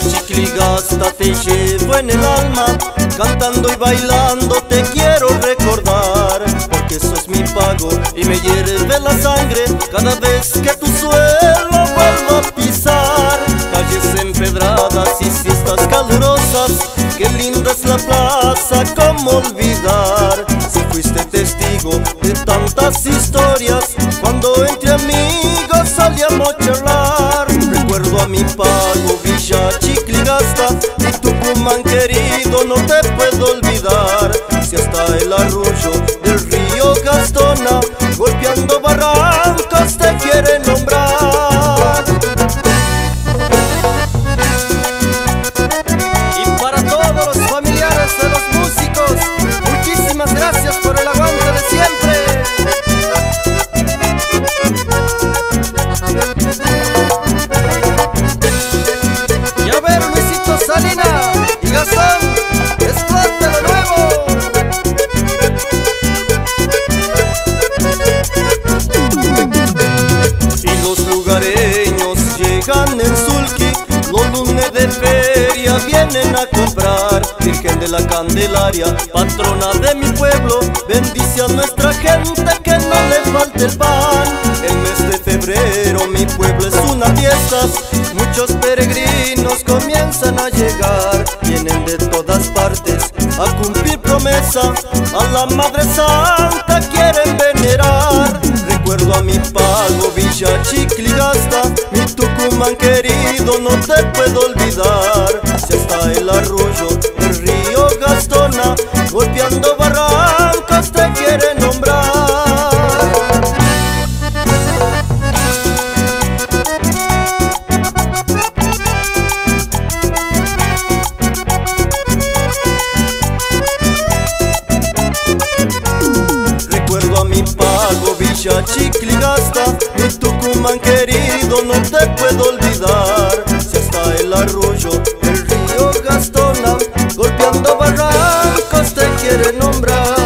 Chicligasta te llevo en el alma Cantando y bailando te quiero recordar Porque sos mi pago y me hierve la sangre Cada vez que tu suelo vuelvo a pisar. Calles empedradas y siestas calurosas Qué linda es la plaza, cómo olvidar. Si fuiste testigo de tantas historias Cuando entre amigos salíamos charlar no te puedo olvidar. Si hasta el arroyo en Sulki, los lunes de feria vienen a comprar. Virgen de la Candelaria, patrona de mi pueblo, bendice a nuestra gente que no le falte el pan. El mes de febrero mi pueblo es una fiesta, muchos peregrinos comienzan a llegar, vienen de todas partes a cumplir promesa, a la Madre Santa quieren venerar. Recuerdo a mi pago Villa Chicligasta, mi Tucumán querido no te puedo olvidar. Si está el arroyo del río Gastona, golpeando barrancas te quiere nombrar. Recuerdo a mi pago Villa Chicligasta hombros.